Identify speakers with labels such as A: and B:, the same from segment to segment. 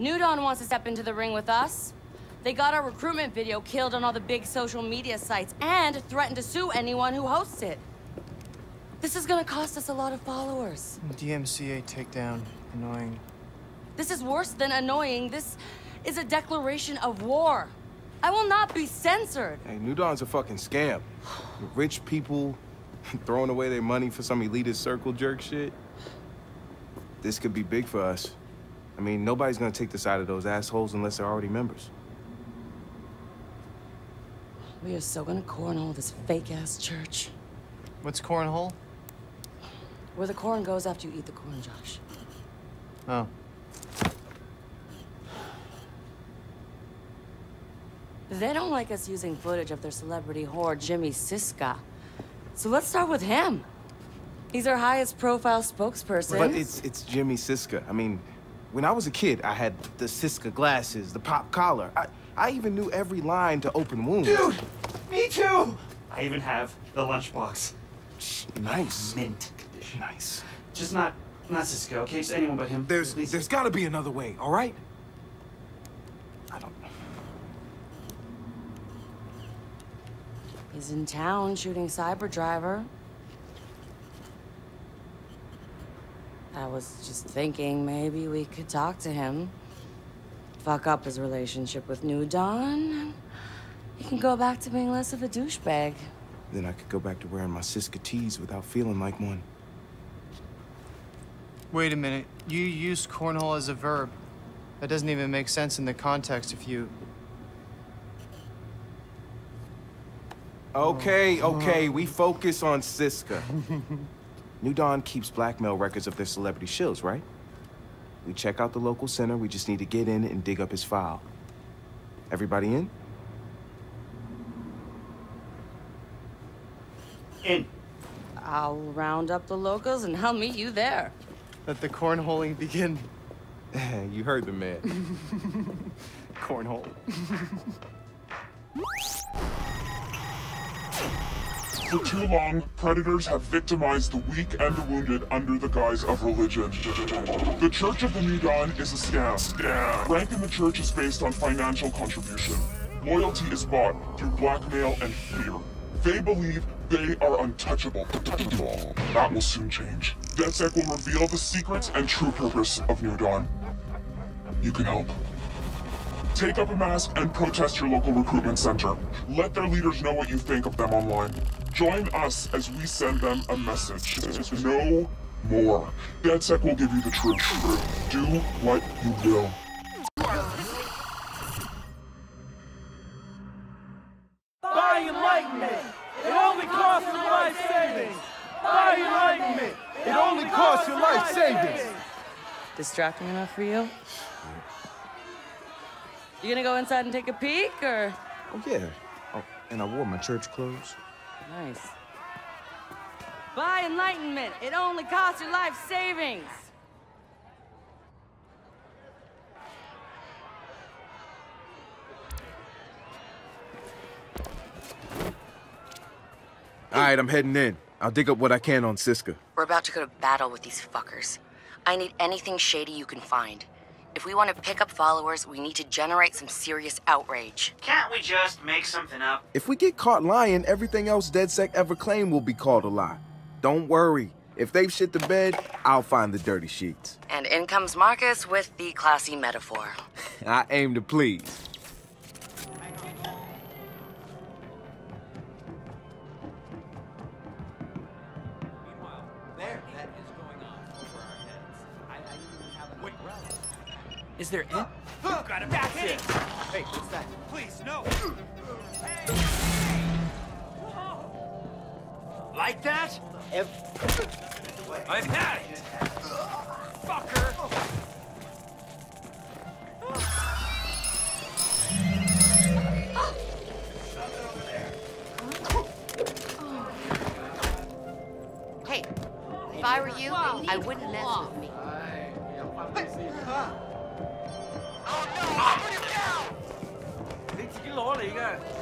A: New Dawn wants to step into the ring with us. They got our recruitment video killed on all the big social media sites and threatened to sue anyone who hosts it. This is gonna cost us a lot of followers.
B: DMCA takedown. Annoying.
A: This is worse than annoying. This is a declaration of war. I will not be censored.
C: Hey, New Dawn's a fucking scam. Rich people throwing away their money for some elitist circle jerk shit. This could be big for us. I mean, nobody's gonna take the side of those assholes unless they're already members.
A: We are so gonna cornhole this fake-ass church.
B: What's cornhole?
A: Where the corn goes after you eat the corn, Josh.
B: Oh.
A: They don't like us using footage of their celebrity whore, Jimmy Siska. So let's start with him. He's our highest profile spokesperson.
C: But it's it's Jimmy Siska. I mean, when I was a kid, I had the Siska glasses, the pop collar. I, I even knew every line to open wounds.
D: Dude, me too. I even have the lunchbox.
C: Nice.
D: Mint condition.
C: Nice.
D: Just not, not Siska, okay? Just anyone but him.
C: There's
D: Please.
C: there's gotta be another way, all right? I don't
A: He's in town shooting Cyber Driver. I was just thinking maybe we could talk to him. Fuck up his relationship with New Dawn. He can go back to being less of a douchebag.
C: Then I could go back to wearing my Siska tees without feeling like one.
B: Wait a minute. You used cornhole as a verb. That doesn't even make sense in the context if you...
C: Okay, okay, we focus on Siska. New Dawn keeps blackmail records of their celebrity shills, right? We check out the local center, we just need to get in and dig up his file. Everybody in?
D: In.
A: I'll round up the locals and I'll meet you there.
B: Let the cornholing begin.
C: you heard the man.
B: Cornhole.
E: For too long, predators have victimized the weak and the wounded under the guise of religion. The Church of the New Dawn is a scam. Rank in the church is based on financial contribution. Loyalty is bought through blackmail and fear. They believe they are untouchable. That will soon change. DedSec will reveal the secrets and true purpose of New Dawn. You can help. Take up a mask and protest your local recruitment center. Let their leaders know what you think of them online. Join us as we send them a message. No more. DedSec will give you the truth. Do what you will.
F: Buy enlightenment. It only costs your life savings. Buy enlightenment. It only costs your life savings.
A: Distracting enough for you? You gonna go inside and take a peek, or?
C: Oh, yeah. Oh, and I wore my church clothes.
A: Nice. Buy enlightenment. It only costs your life savings.
C: All right, I'm heading in. I'll dig up what I can on Siska.
A: We're about to go to battle with these fuckers. I need anything shady you can find. If we want to pick up followers, we need to generate some serious outrage.
D: Can't we just make something up?
C: If we get caught lying, everything else DedSec ever claimed will be called a lie. Don't worry. If they've shit the bed, I'll find the dirty sheets.
A: And in comes Marcus with the classy metaphor.
C: I aim to please.
F: Is there in? Got him. That's it. Hey, what's that? Please, no. Like that? I've had it. Fucker.
A: Hey, if I were you, I wouldn't mess with me. 你自己攞嚟嘅。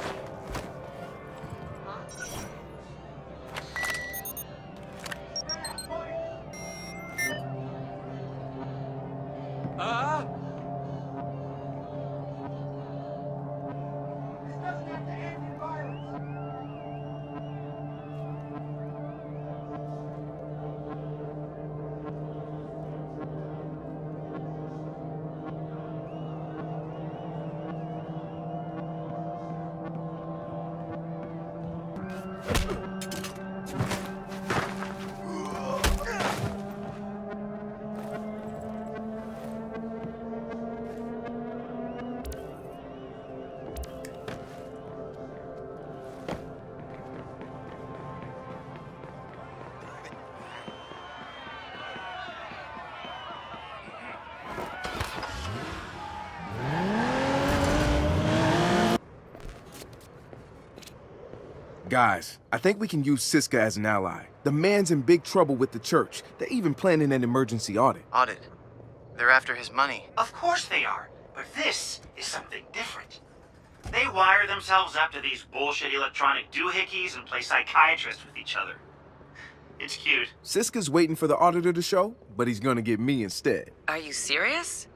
C: Guys, I think we can use Siska as an ally. The man's in big trouble with the church. They're even planning an emergency audit.
B: Audit. They're after his money.
D: Of course they are, but this is something different. They wire themselves up to these bullshit electronic doohickeys and play psychiatrist with each other. It's cute.
C: Siska's waiting for the auditor to show, but he's gonna get me instead.
A: Are you serious?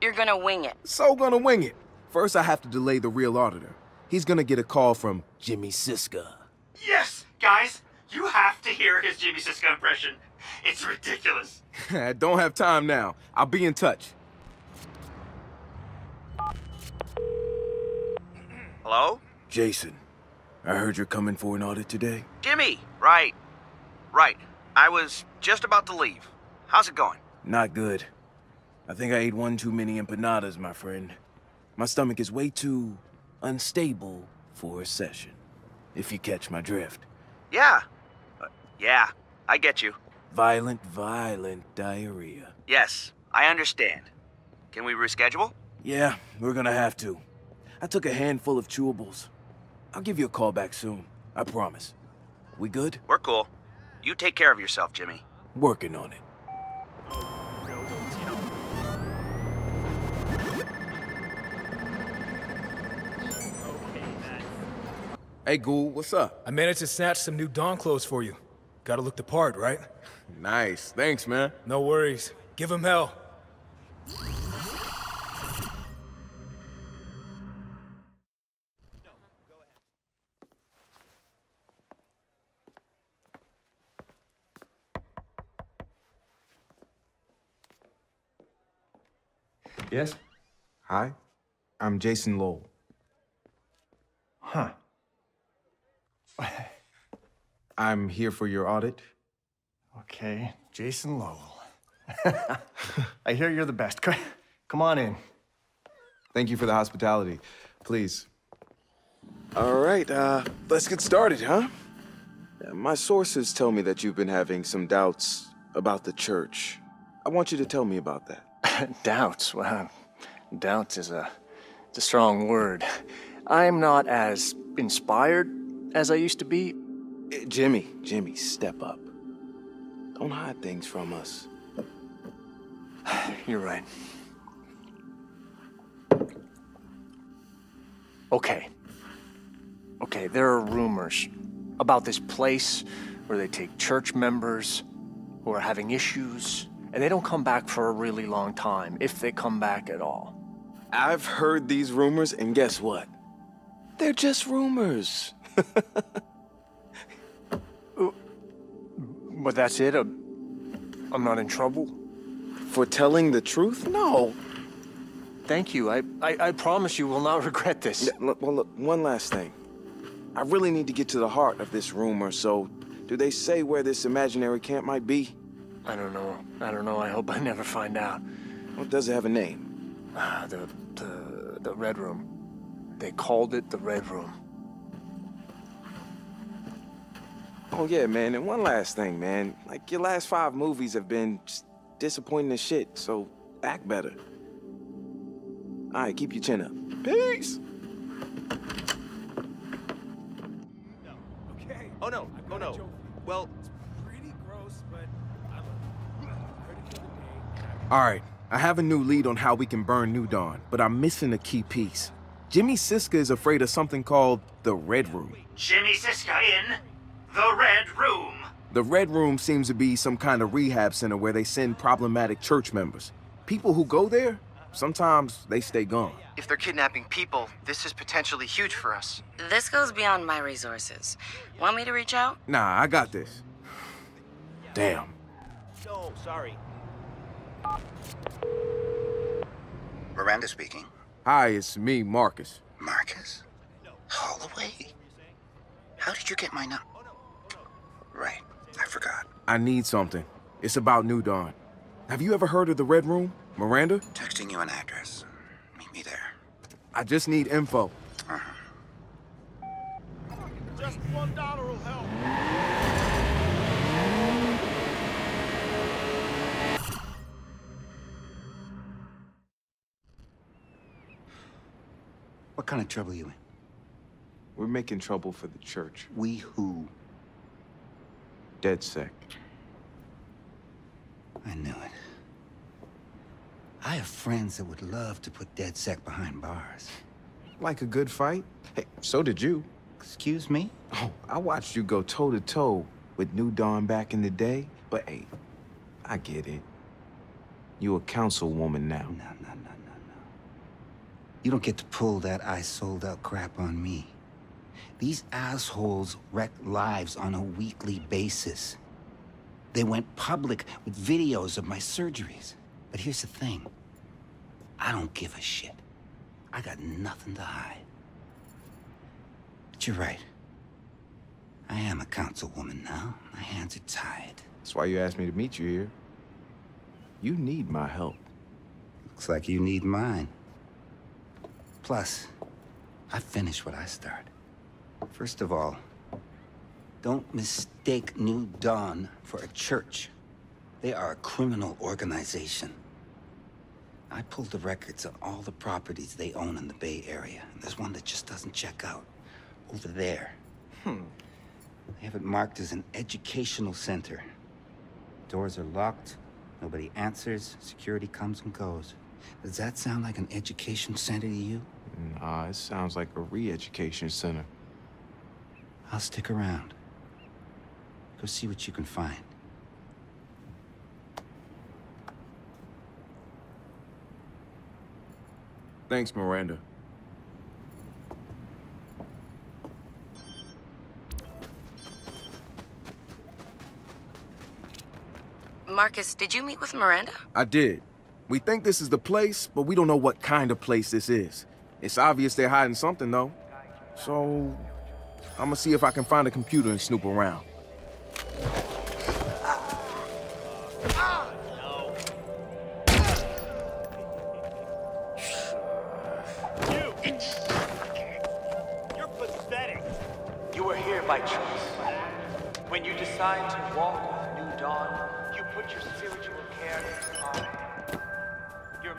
A: You're gonna wing it.
C: So gonna wing it. First, I have to delay the real auditor. He's gonna get a call from Jimmy Siska.
D: Yes, guys, you have to hear his Jimmy Siska impression. It's ridiculous.
C: I don't have time now. I'll be in touch.
G: Hello?
C: Jason, I heard you're coming for an audit today.
G: Jimmy, right. Right. I was just about to leave. How's it going?
C: Not good. I think I ate one too many empanadas, my friend. My stomach is way too unstable for a session, if you catch my drift.
G: Yeah. Uh, yeah, I get you.
C: Violent, violent diarrhea.
G: Yes, I understand. Can we reschedule?
C: Yeah, we're gonna have to. I took a handful of chewables. I'll give you a call back soon. I promise. We good?
G: We're cool. You take care of yourself, Jimmy.
C: Working on it. Hey, Ghoul, what's up?
H: I managed to snatch some new Dawn clothes for you. Gotta look the part, right?
C: Nice. Thanks, man.
H: No worries. Give him hell.
C: Yes? Hi. I'm Jason Lowell.
I: Huh.
C: I'm here for your audit.
I: Okay, Jason Lowell. I hear you're the best. Come on in.
C: Thank you for the hospitality. Please. All right, uh, let's get started, huh? Uh, My sources tell me that you've been having some doubts about the church. I want you to tell me about that.
I: Doubts. Well, doubts is a, it's a strong word. I'm not as inspired as I used to be.
C: Uh, Jimmy, Jimmy, step up. Don't hide things from us.
I: You're right. Okay. Okay, there are rumors about this place where they take church members who are having issues, and they don't come back for a really long time, if they come back at all.
C: I've heard these rumors, and guess what? They're just rumors.
I: But that's it? I'm I'm not in trouble?
C: For telling the truth? No.
I: Thank you. I, I, I promise you will not regret this.
C: Yeah, look, well, look, one last thing. I really need to get to the heart of this rumor, so do they say where this imaginary camp might be?
I: I don't know. I don't know. I hope I never find out.
C: Or does it have a name?
I: Ah, the, the, the Red Room. They called it the Red Room.
C: Oh, yeah, man, and one last thing, man. Like, your last five movies have been just disappointing as shit, so act better. All right, keep your chin up. Peace!
H: Okay.
G: Oh no,
H: I've
G: oh
H: got a
G: no.
H: joke.
G: Well,
H: It's pretty gross, but I'm I heard it the other day. and I-
C: All right, I have a new lead on how we can burn New Dawn, but I'm missing a key piece. Jimmy Siska is afraid of something called the Red Room.
D: Jimmy Siska in the Red Room.
C: The Red Room seems to be some kind of rehab center where they send problematic church members. People who go there, sometimes they stay gone.
B: If they're kidnapping people, this is potentially huge for us.
A: This goes beyond my resources. Want me to reach out?
C: Nah, I got this. Damn.
G: no, sorry.
J: Miranda speaking.
C: Hi, it's me, Marcus.
J: Marcus? Holloway? How did you get my number? Right, I forgot.
C: I need something. It's about New Dawn. Have you ever heard of the Red Room, Miranda?
J: Texting you an address. Meet me there.
C: I just need info. Uh-huh.
F: Just one dollar will help.
J: What kind of trouble you in?
K: We're making trouble for the church.
J: We who?
K: DedSec.
J: I knew it. I have friends that would love to put DedSec behind bars.
K: Like a good fight? Hey, so did you.
J: Excuse me?
K: Oh, I watched you go toe-to-toe with New Dawn back in the day, but hey, I get it. You a councilwoman now.
J: No, no, no, no, no. You don't get to pull that I sold out crap on me. These assholes wreck lives on a weekly basis. They went public with videos of my surgeries. But here's the thing. I don't give a shit. I got nothing to hide. But you're right. I am a councilwoman now. My hands are tied.
K: That's why you asked me to meet you here. You need my help.
J: Looks like you need mine. Plus, I finished what I started. First of all, don't mistake New Dawn for a church. They are a criminal organization. I pulled the records on all the properties they own in the Bay Area, and there's one that just doesn't check out. Over there.
K: Hmm.
J: They have it marked as an educational center. Doors are locked, nobody answers, security comes and goes. Does that sound like an education center to you?
K: Nah, it sounds like a re-education center.
J: I'll stick around. Go see what you can find.
K: Thanks, Miranda.
L: Marcus, did you meet with Miranda?
C: I did. We think this is the place, but we don't know what kind of place this is. It's obvious they're hiding something, though. So, I'm gonna see if I can find a computer and snoop around.
M: You're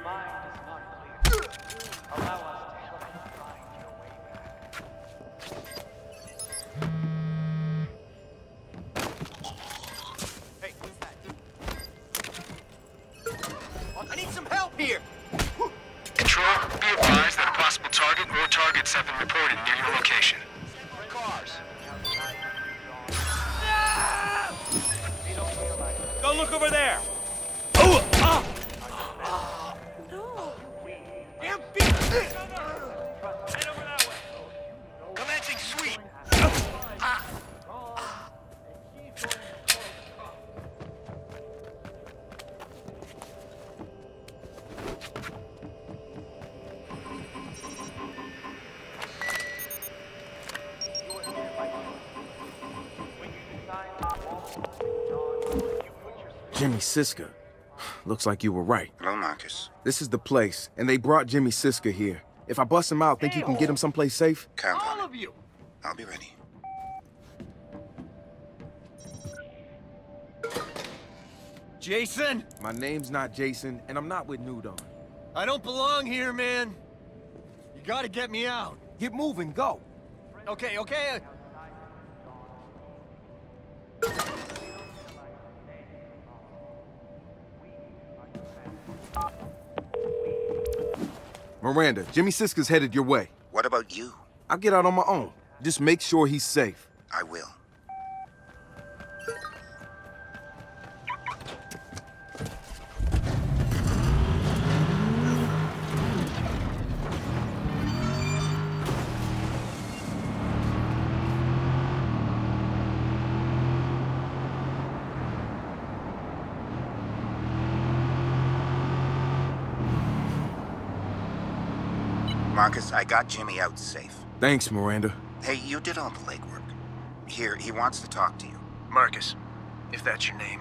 C: Siska. Looks like you were right.
J: Hello, Marcus.
C: This is the place, and they brought Jimmy Siska here. If I bust him out, think you can get him someplace safe?
J: Count
N: All
J: on
N: of you.
J: I'll be ready.
F: Jason,
C: My name's not Jason, and I'm not with New Dawn.
F: I don't belong here, man. You gotta get me out.
C: Get moving, go.
F: Okay, okay.
C: Uh, Miranda, Jimmy Siska's headed your way.
J: What about you?
C: I'll get out on my own. Just make sure he's safe.
J: I will. Marcus, I got Jimmy out safe.
C: Thanks, Miranda.
J: Hey, you did all the legwork. Here, he wants to talk to you.
I: Marcus, if that's your name.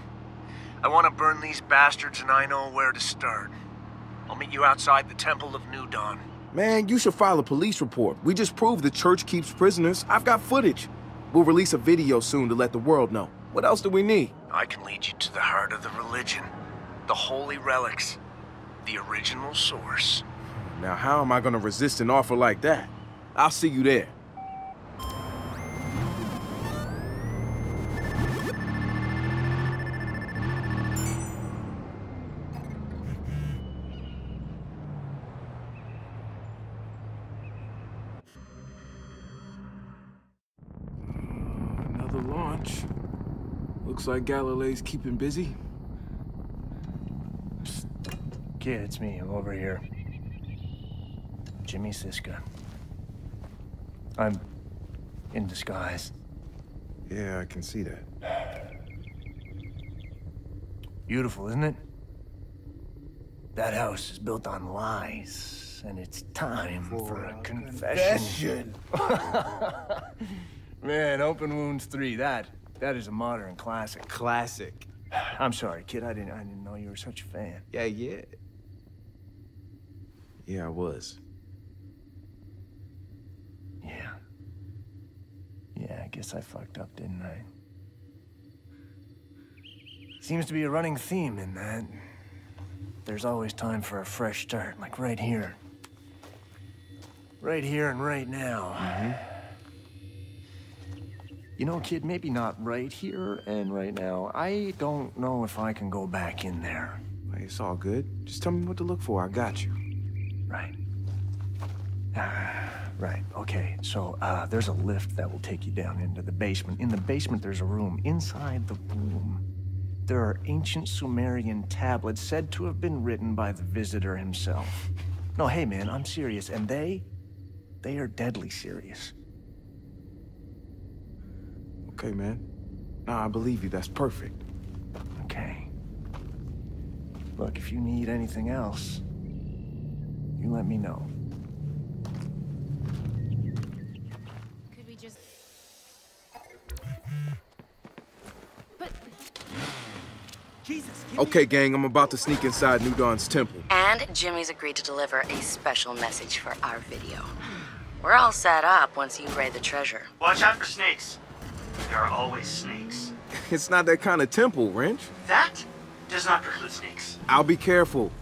I: I want to burn these bastards and I know where to start. I'll meet you outside the Temple of New Dawn.
C: Man, you should file a police report. We just proved the church keeps prisoners. I've got footage. We'll release a video soon to let the world know. What else do we need?
I: I can lead you to the heart of the religion. The holy relics. The original source.
C: Now how am I gonna resist an offer like that? I'll see you there.
L: Another launch. Looks like Galilei's keeping busy. Psst.
I: Kid, it's me. I'm over here. Jimmy Siska. I'm in disguise.
C: Yeah, I can see that.
I: Beautiful, isn't it? That house is built on lies, and it's time for, a confession. Man, Open Wounds 3, that that is a modern classic.
C: Classic.
I: I'm sorry, kid. I didn't I didn't know you were such a fan.
C: Yeah, yeah. Yeah, I was.
I: Yeah. Yeah, I guess I fucked up, didn't I? Seems to be a running theme in that. There's always time for a fresh start, like right here. Right here and right now. Mm-hmm. You know, kid, maybe not right here and right now. I don't know if I can go back in there.
C: It's all good. Just tell me what to look for. I got you.
I: Right. Ah. Right, okay. So, uh, there's a lift that will take you down into the basement. In the basement, there's a room. Inside the room, there are ancient Sumerian tablets said to have been written by the visitor himself. No, hey, man, I'm serious. And they, they are deadly serious.
C: Okay, man. Nah, I believe you. That's perfect.
I: Okay. Look, if you need anything else, you let me know.
A: Could we just...
H: Jesus,
L: Okay, gang, I'm about to sneak inside New Dawn's temple.
A: And Jimmy's agreed to deliver a special message for our video. We're all set up once you raid the treasure.
D: Watch out for snakes. There are always snakes.
L: It's not that kind of temple, Wrench.
D: That does not preclude snakes.
L: I'll be careful.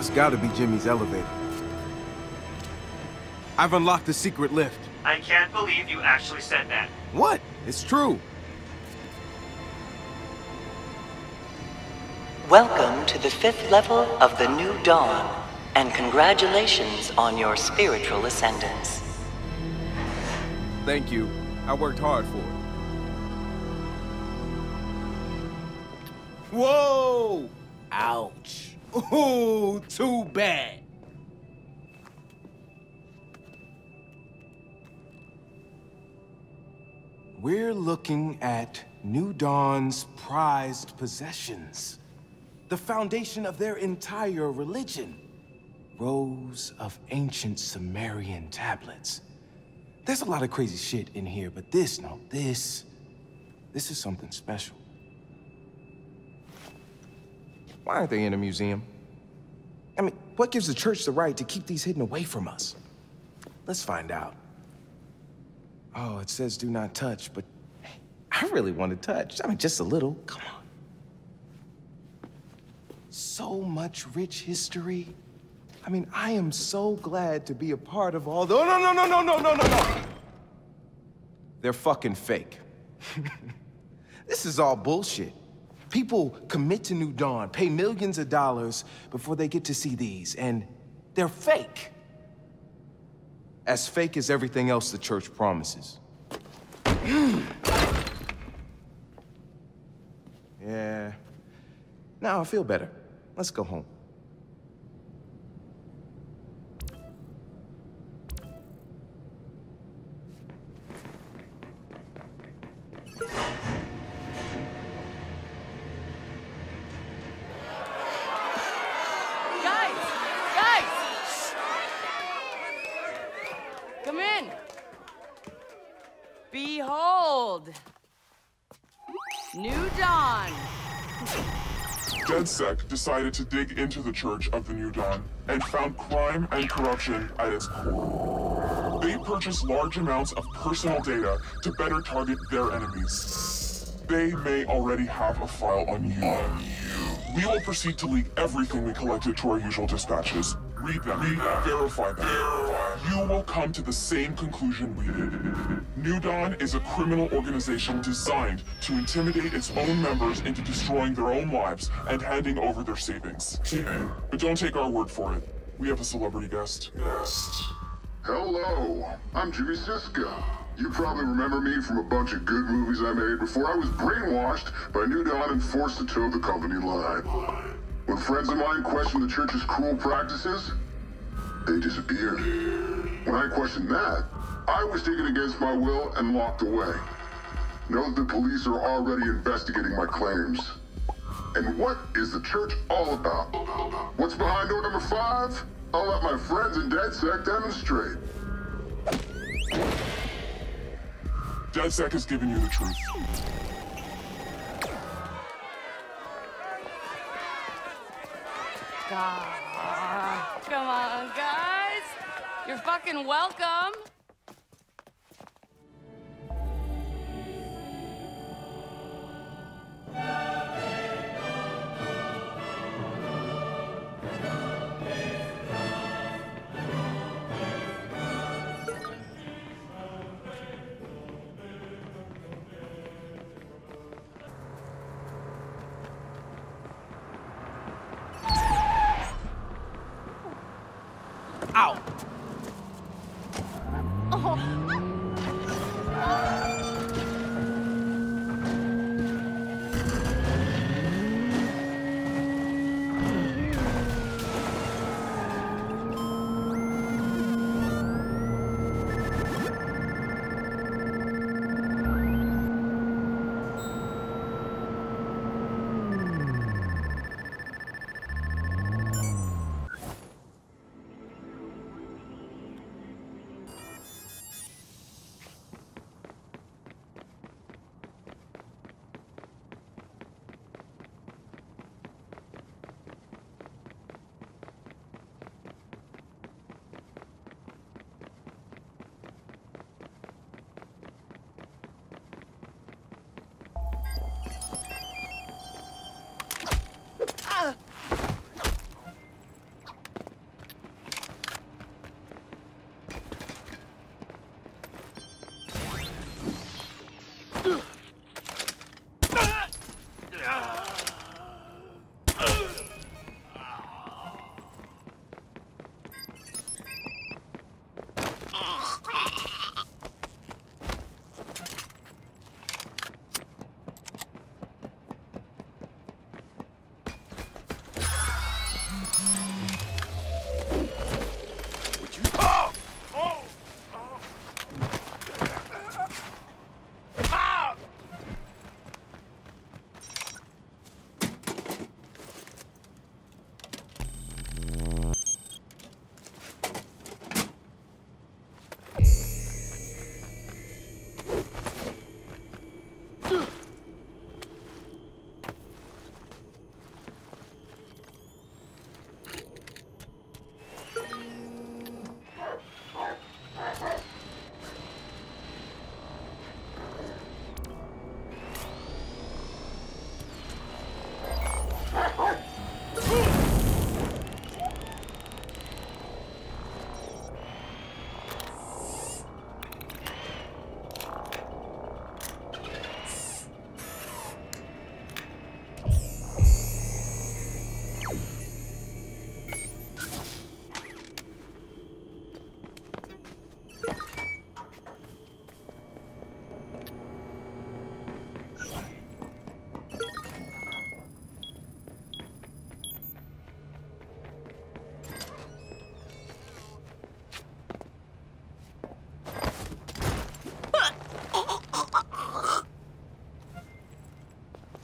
C: That's gotta be Jimmy's elevator. I've unlocked the secret lift.
D: I can't believe you actually said that.
C: What? It's true.
O: Welcome to the fifth level of the New Dawn, and congratulations on your spiritual ascendance.
L: Thank you. I worked hard for it.
C: Whoa! Ouch. Ooh, too bad. We're looking at New Dawn's prized possessions. The foundation of their entire religion. Rows of ancient Sumerian tablets. There's a lot of crazy shit in here, but this, no, this... This is something special. Why aren't they in a museum? I mean, what gives the church the right to keep these hidden away from us? Let's find out. Oh, it says do not touch, but I really want to touch. I mean, just a little. Come on. So much rich history. I mean, I am so glad to be a part of all the. Oh, no, no, no, no, no, no, no, no! They're fucking fake. this is all bullshit. People commit to New Dawn, pay millions of dollars before they get to see these, and they're fake. As fake as everything else the church promises. yeah. Now I feel better. Let's go home.
E: DedSec decided to dig into the Church of the New Dawn and found crime and corruption at its core. They purchased large amounts of personal data to better target their enemies. They may already have a file on you. We will proceed to leak everything we collected to our usual dispatches. Read them, Read them. verify them. You will come to the same conclusion we did. New Dawn is a criminal organization designed to intimidate its own members into destroying their own lives and handing over their savings. But don't take our word for it. We have a celebrity guest.
P: Guest. Hello, I'm Jimmy Siska. You probably remember me from a bunch of good movies I made before I was brainwashed by New Dawn and forced to toe the company line. When friends of mine questioned the church's cruel practices, they disappeared. When I questioned that, I was taken against my will and locked away. Know that the police are already investigating my claims. And what is the church all about? What's behind door number five? I'll let my friends in DedSec demonstrate.
E: DedSec has given you the truth.
A: God. Come on, guys! You're fucking welcome!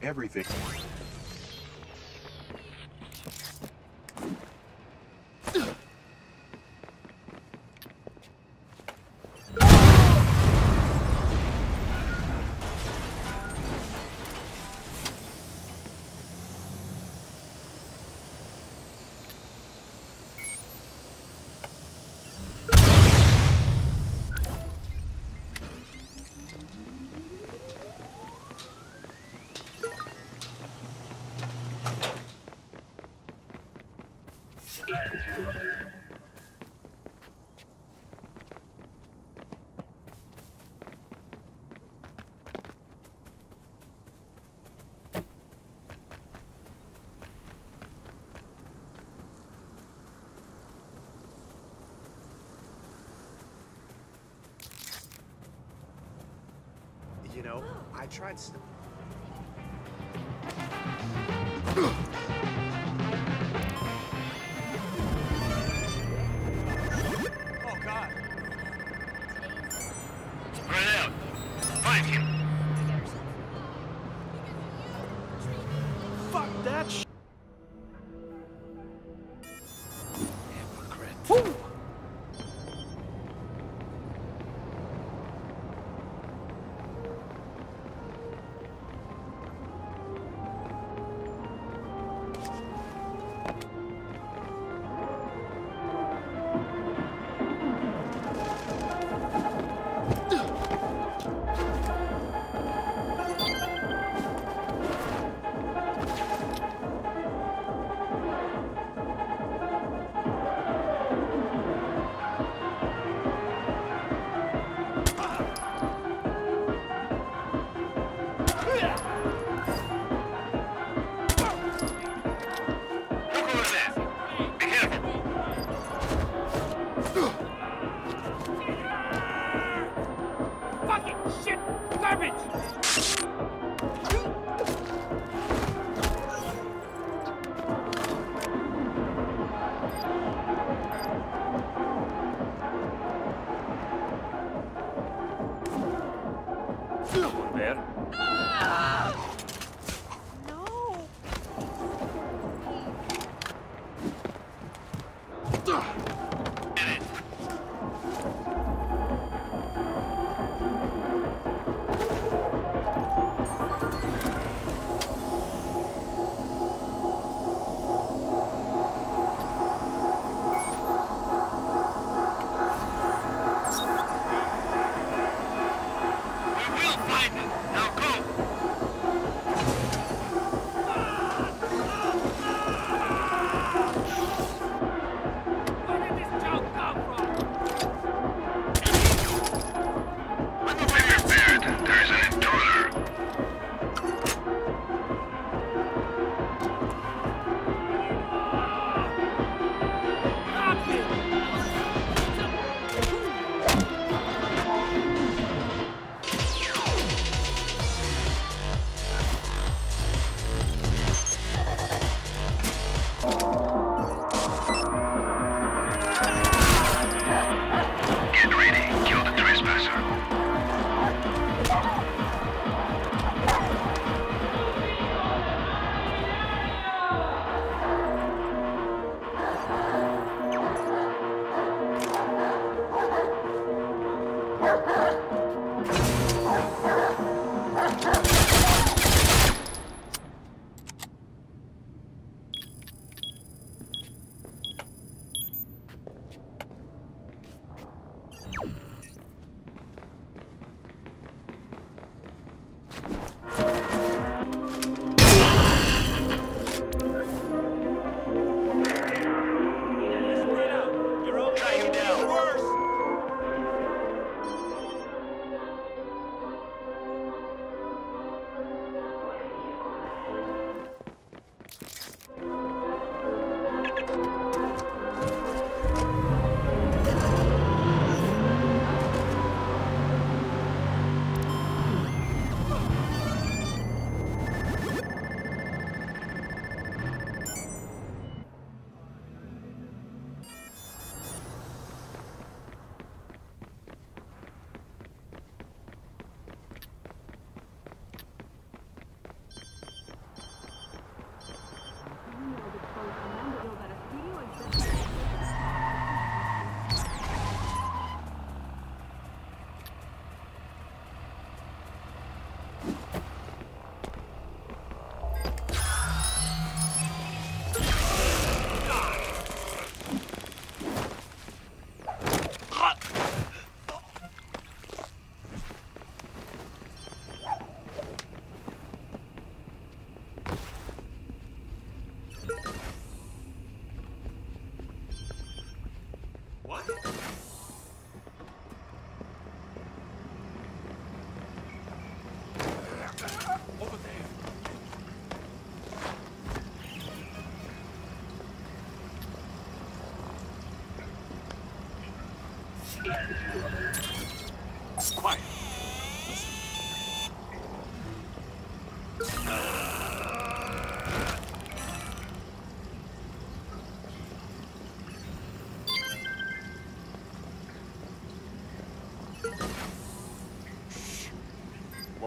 C: Everything.
M: You know, I tried.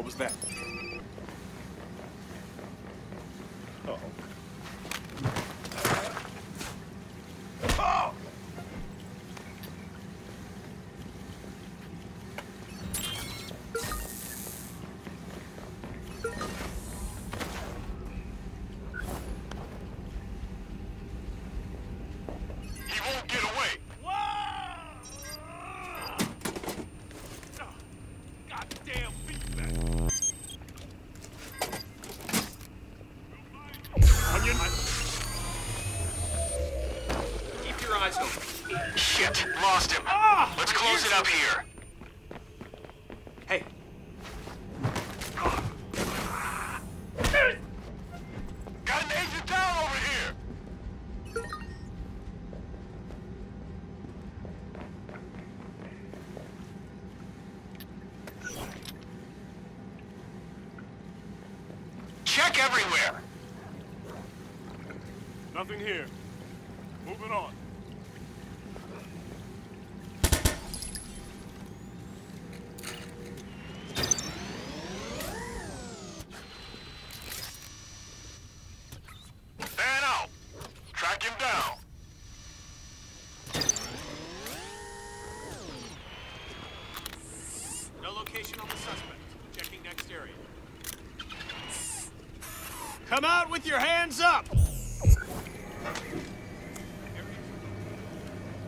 M: was that? it up here.
F: Come out with your hands up!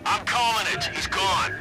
M: I'm calling it. He's gone.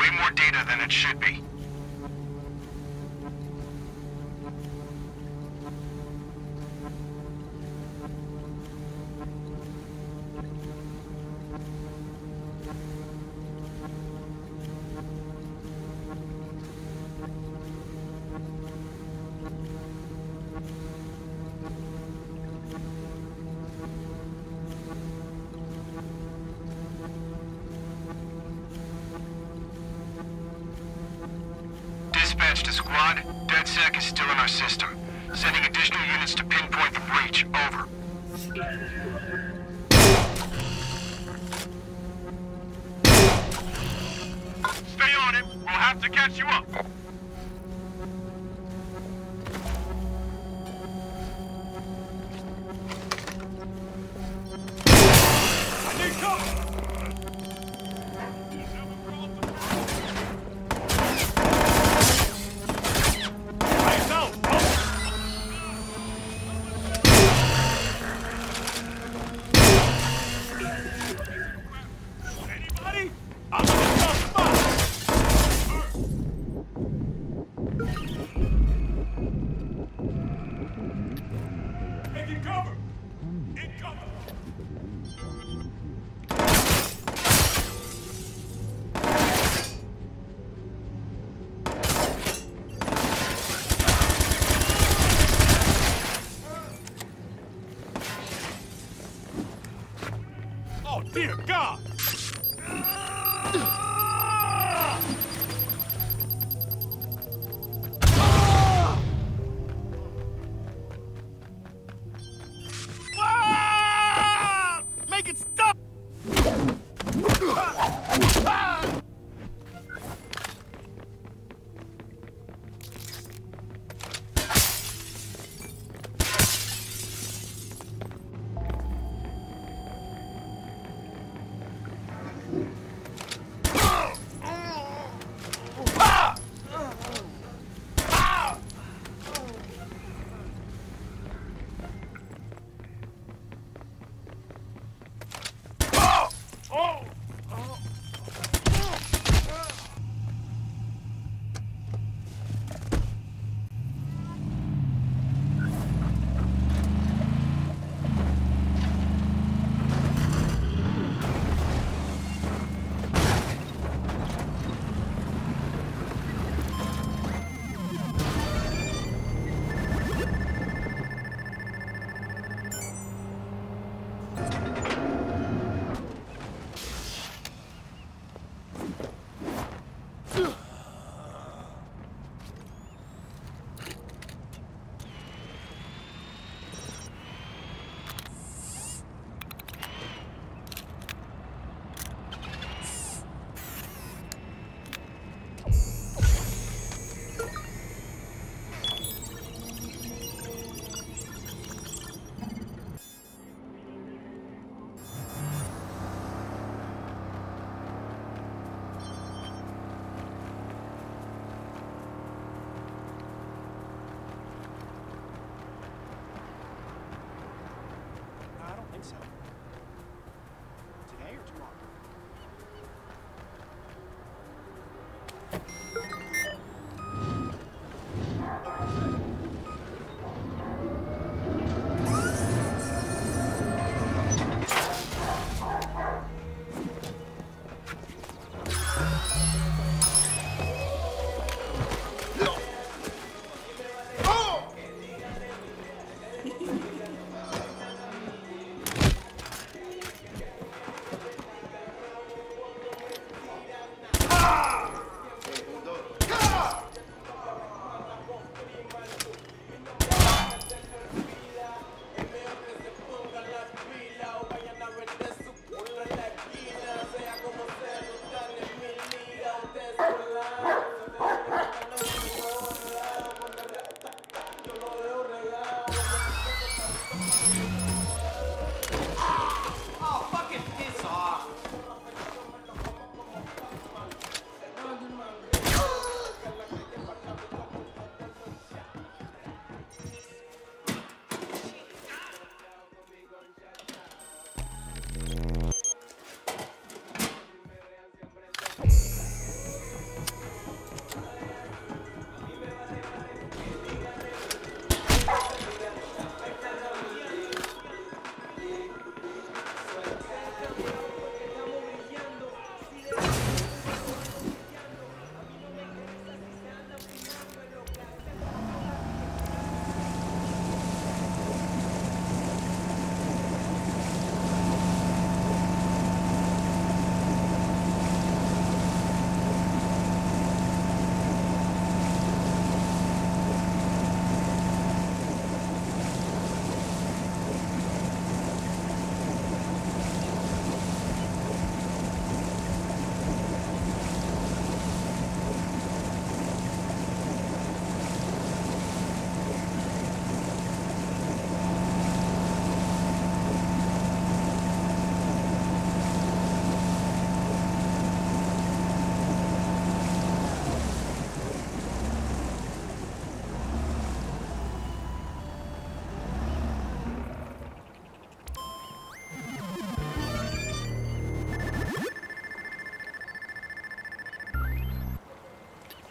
M: way more data than it should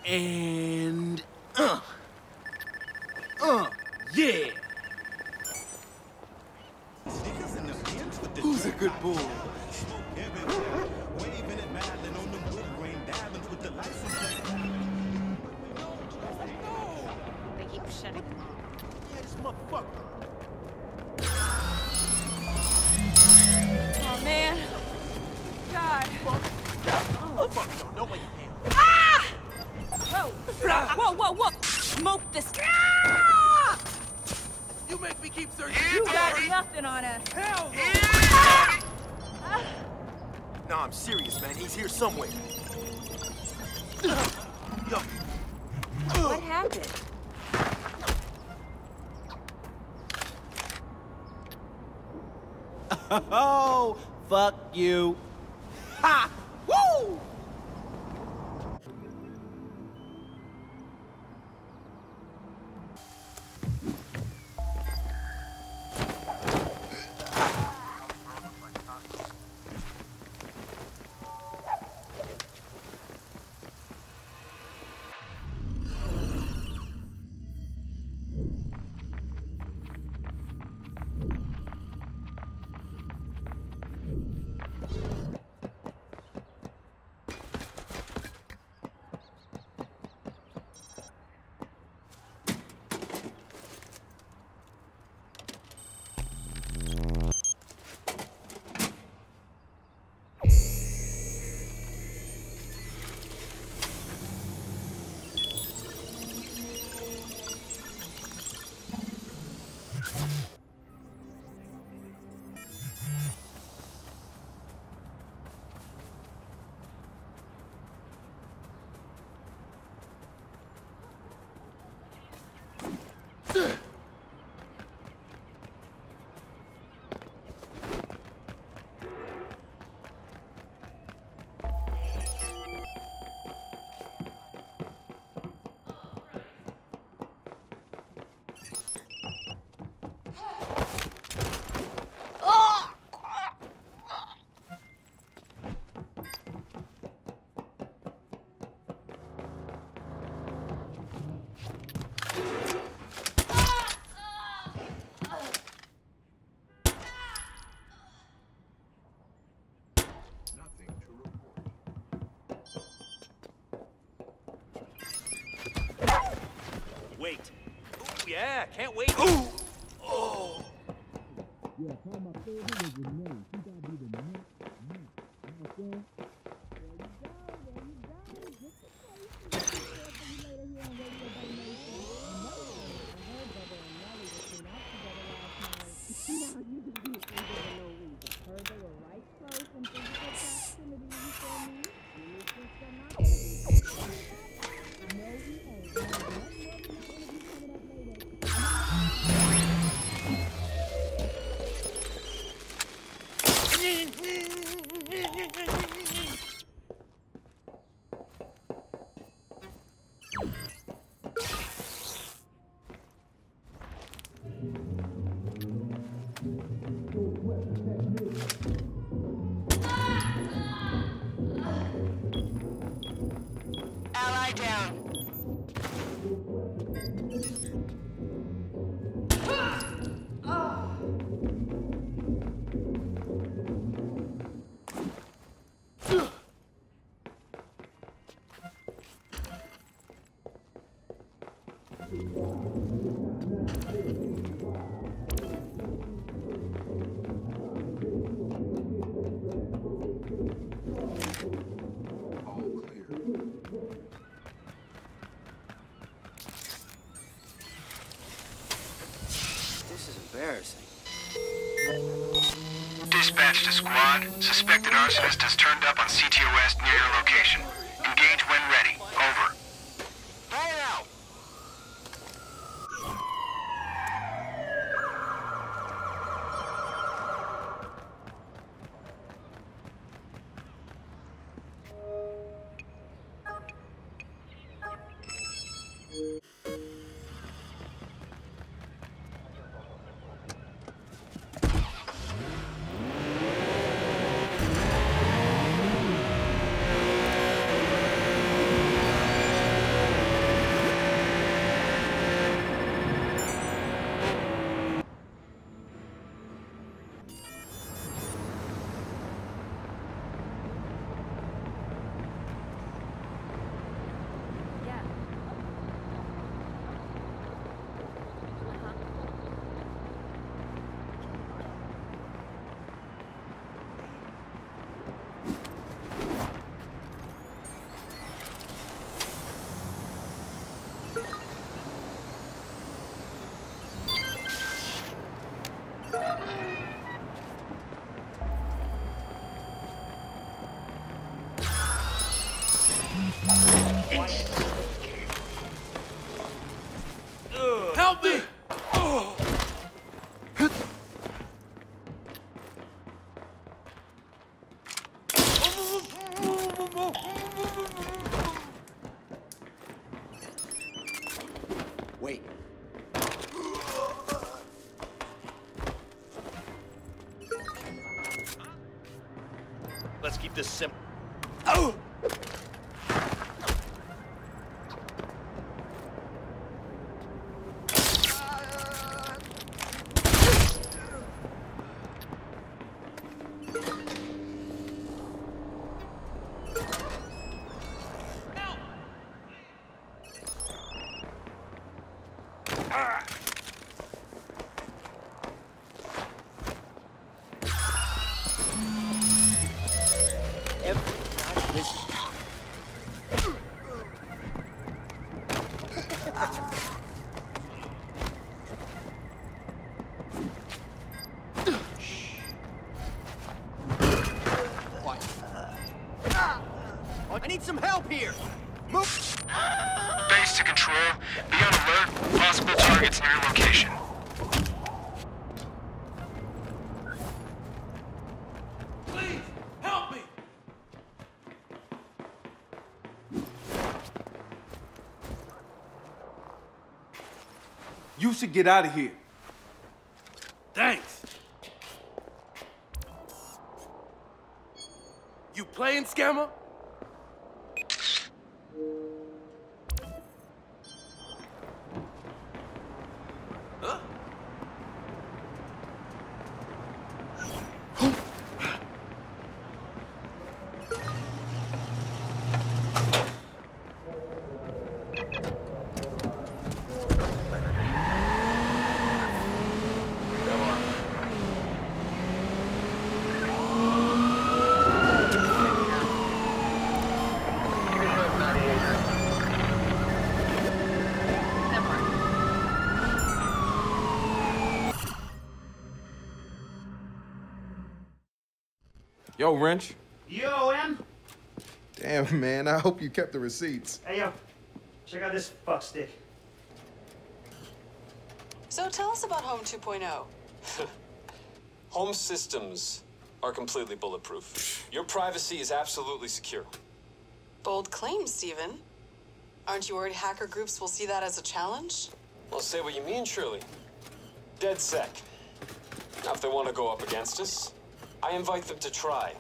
F: And
Q: Whoa, whoa, whoa! Smoke this. Ah!
F: You make me keep searching.
Q: You got nothing on us.
F: Hell no.
Q: Ah!
F: Nah, I'm serious, man. He's here somewhere.
Q: What happened?
F: Oh, fuck you. Ha!
M: Can't wait. Ooh! Oh!
A: Ally
I: embarrassing.
M: Dispatch to squad. Suspected arsonist has turned up on CTOS near your location.
R: Let's keep this simple.
F: I
C: should get out of here.
F: Thanks. You playing, scammer?
C: Yo, Wrench.
D: Yo, M.
C: Damn, man. I hope you kept the receipts.
D: Hey, yo. Check out this fuck stick.
S: So tell us about Haum 2.0.
T: Haum systems are completely bulletproof. Your privacy is absolutely secure.
S: Bold claim, Steven. Aren't you worried hacker groups will see that as a challenge?
T: Well, say what you mean, Shirley. DedSec. Now, if they want to go up against us, I invite them to try.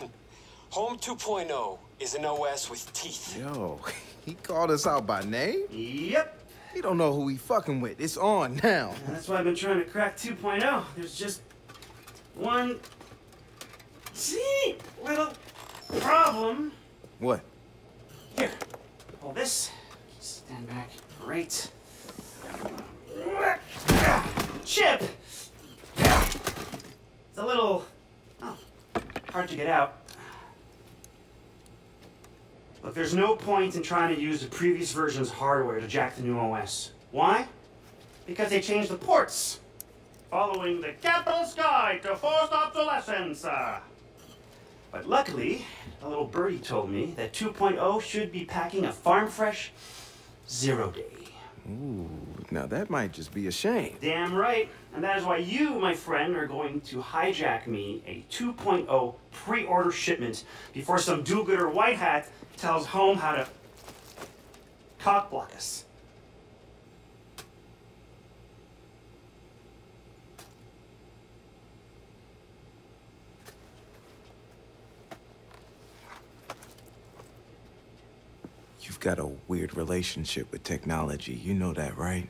T: Haum 2.0 is an OS with teeth.
L: Yo, he called us out by name?
D: Yep.
L: He don't know who he fucking with. It's on now.
D: That's why I've been trying to crack 2.0. There's just one teeny little problem.
L: What?
D: Here, hold this. Stand back. Great. Chip! It's a little hard to get out. Look, there's no point in trying to use the previous version's hardware to jack the new OS. Why? Because they changed the ports. Following the capitalist guide to forced obsolescence. But luckily, a little birdie told me that 2.0 should be packing a farm fresh zero day.
L: Ooh, now that might just be a shame.
D: Damn right. And that is why you, my friend, are going to hijack me a 2.0 pre-order shipment before some do-gooder white hat tells Haum how to cock block us.
C: You've got a weird relationship with technology. You know that, right?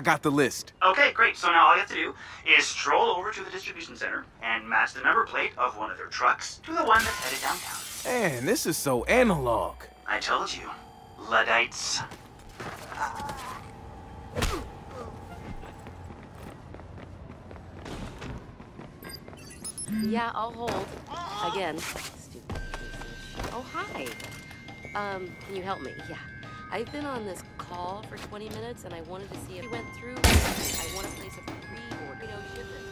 C: I got the list.
D: Okay, great. So now all you have to do is stroll over to the distribution center and match the number plate of one of their trucks to the one that's headed downtown.
C: Man, this is so analog.
D: I told you. Luddites.
A: Yeah, I'll hold. Again. Stupid. Oh, hi.
U: um, can you help me? Yeah. I've been on this call for 20 minutes and I wanted to see if he went through. I want to place a pre-order. You know, shipment.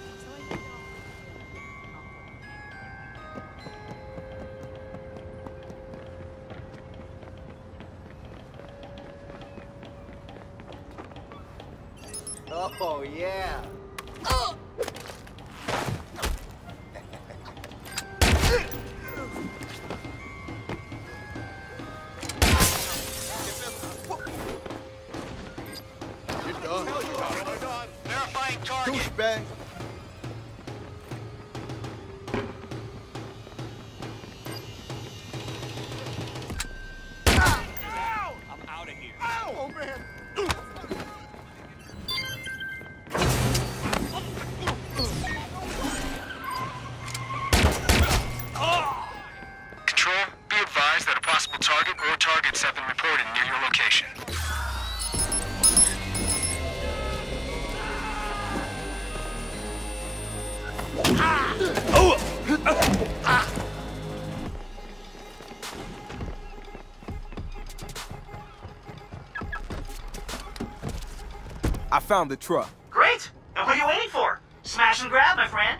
L: Found the truck.
D: Great! And what are you waiting for? Smash and grab, my friend.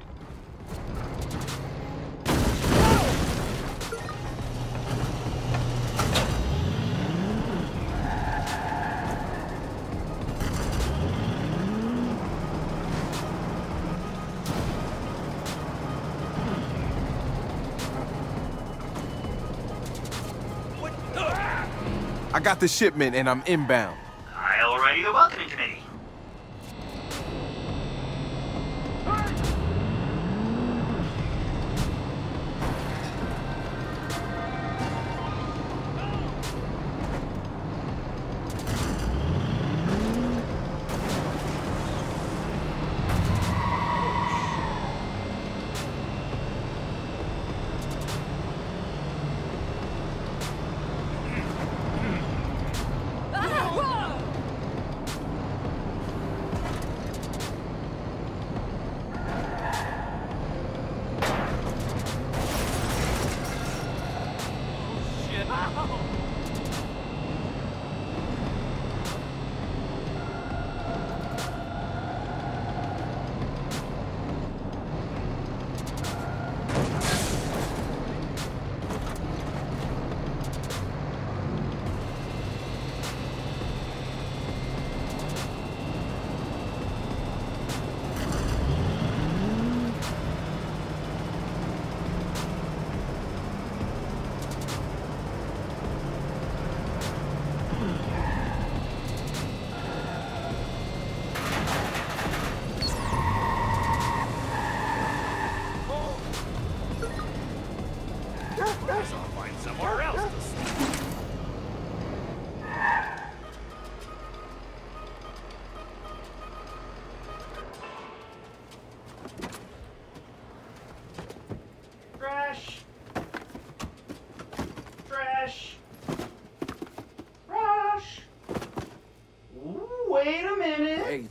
L: I got the shipment and I'm inbound.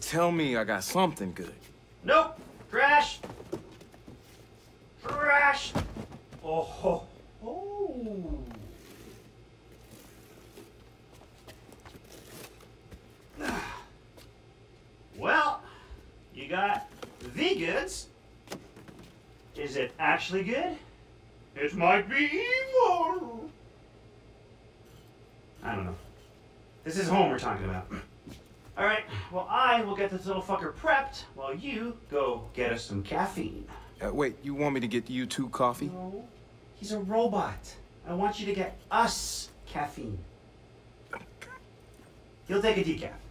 C: Tell me I got something good.
D: Nope. Trash. Trash. Oh, ho, oh. Well, you got the goods. Is it actually good? It might be evil. I don't know. This is Haum we're talking about. All right, well, I will get this little fucker prepped while you go get us some caffeine.
C: Uh, wait, you want me to get you two coffee?
D: No, he's a robot. I want you to get us caffeine. He'll take a decaf.